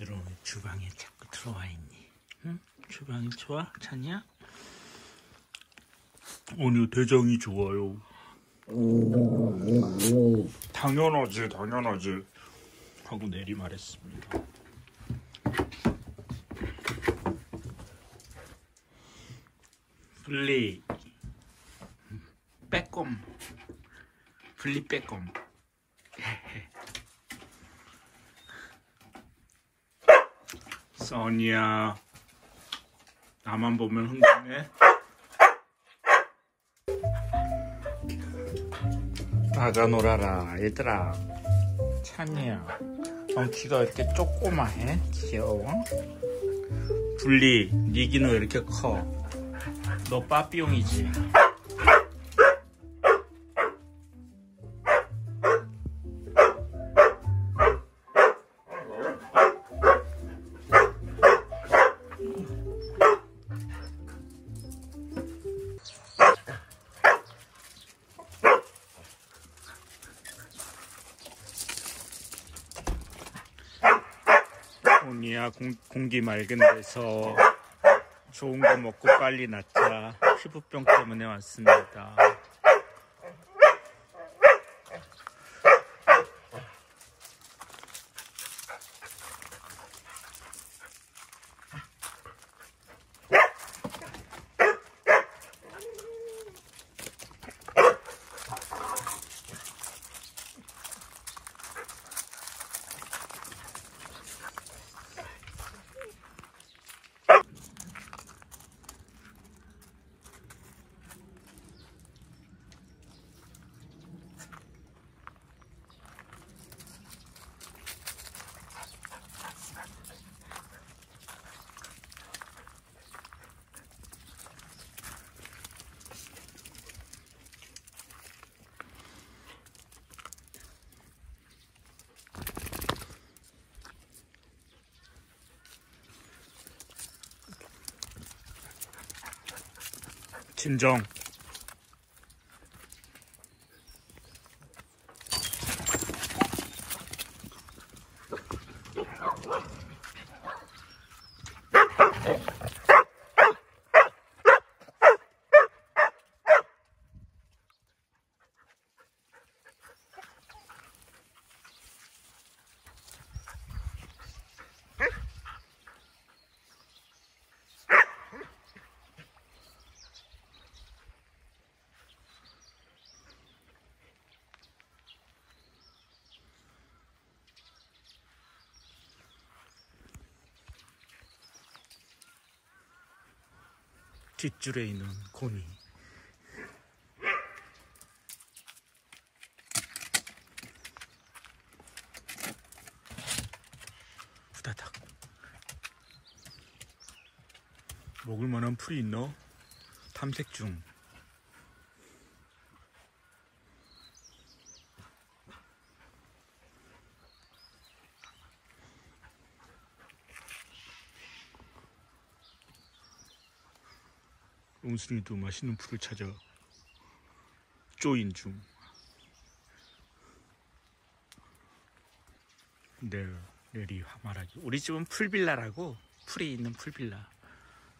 왜 주방에 자꾸 들어와 있니? 응? 주방이 좋아? 찬이야? 아니요, 대장이 좋아요. 당연하지, 당연하지. 하고 내리 말했습니다. 분리 빼꼼 분리 빼꼼 써니야. 나만 보면 흥분해. 나가 놀아라 얘들아. 찬이야. 왜 이렇게 조그마해? 귀여워? 분리 니 귀는 왜 이렇게 커너 빠삐용이지 온이야 공, 공기 맑은 데서 좋은 거 먹고 빨리 낫자 피부병 때문에 왔습니다. 진정 뒷줄에 있는 고니 후다닥. 먹을 만한 풀이 있나? 탐색 중 옹순이도 맛있는 풀을 찾아 쪼는 중. 네, 내리 화말하기. 우리 집은 풀빌라라고 풀이 있는 풀빌라.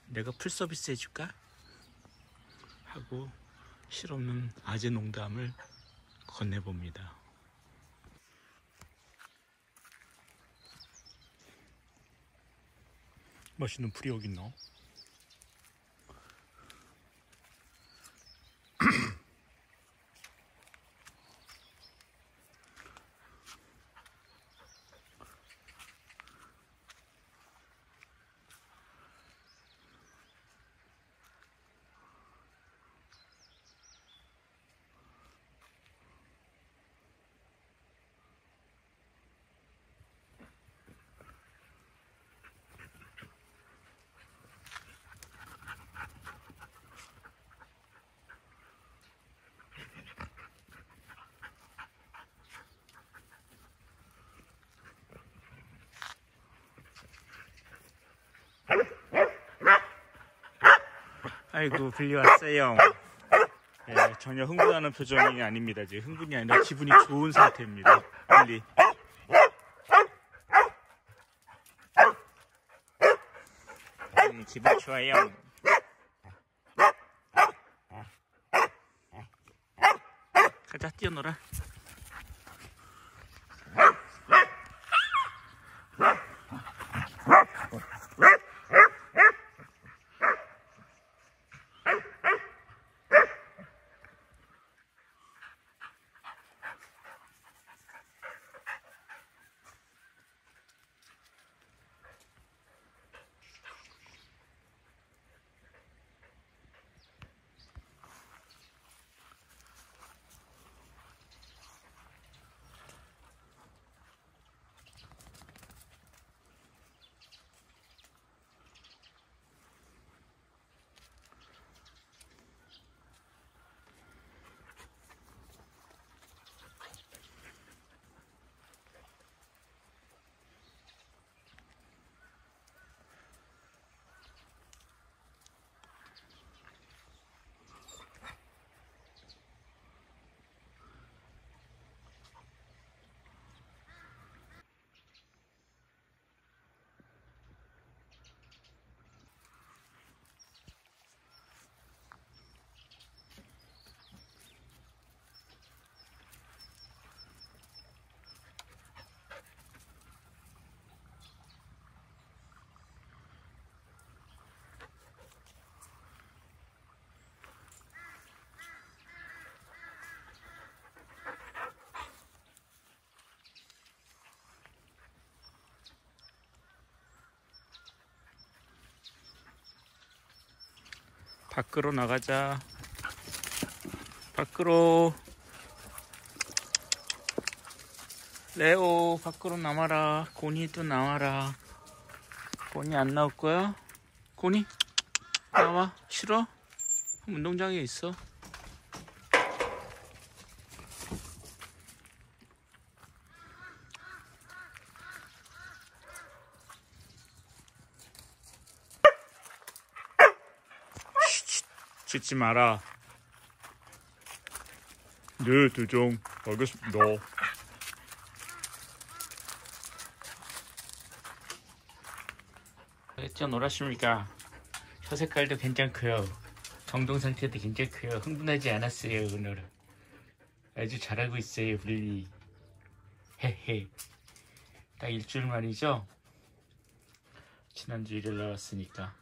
내가 full service 해줄까? 하고 실없는 아재 농담을 건네봅니다. 맛있는 풀이 여기 있나? 아이고 빌리 왔어요. 네, 예, 전혀 흥분하는 표정이 아닙니다 지금. 흥분이 아니라 기분이 좋은 상태입니다. 빌리. 음, 기분 좋아요. 가자 뛰어놀아. 밖으로 나가자. 밖으로. 레오, 밖으로 나와라. 고니도 나와라. 고니 안 나올 거야? 고니? 나와. 싫어? 운동장에 있어. 짖지 마라. 네, 대장. 알겠습니다. 어째 놀았습니까? 혀 색깔도 괜찮고요. 정동 상태도 괜찮고요. 흥분하지 않았어요 오늘은. 아주 잘하고 있어요 블리. 헤헤. 딱 일주일 만이죠? 지난주 일요일 나왔으니까.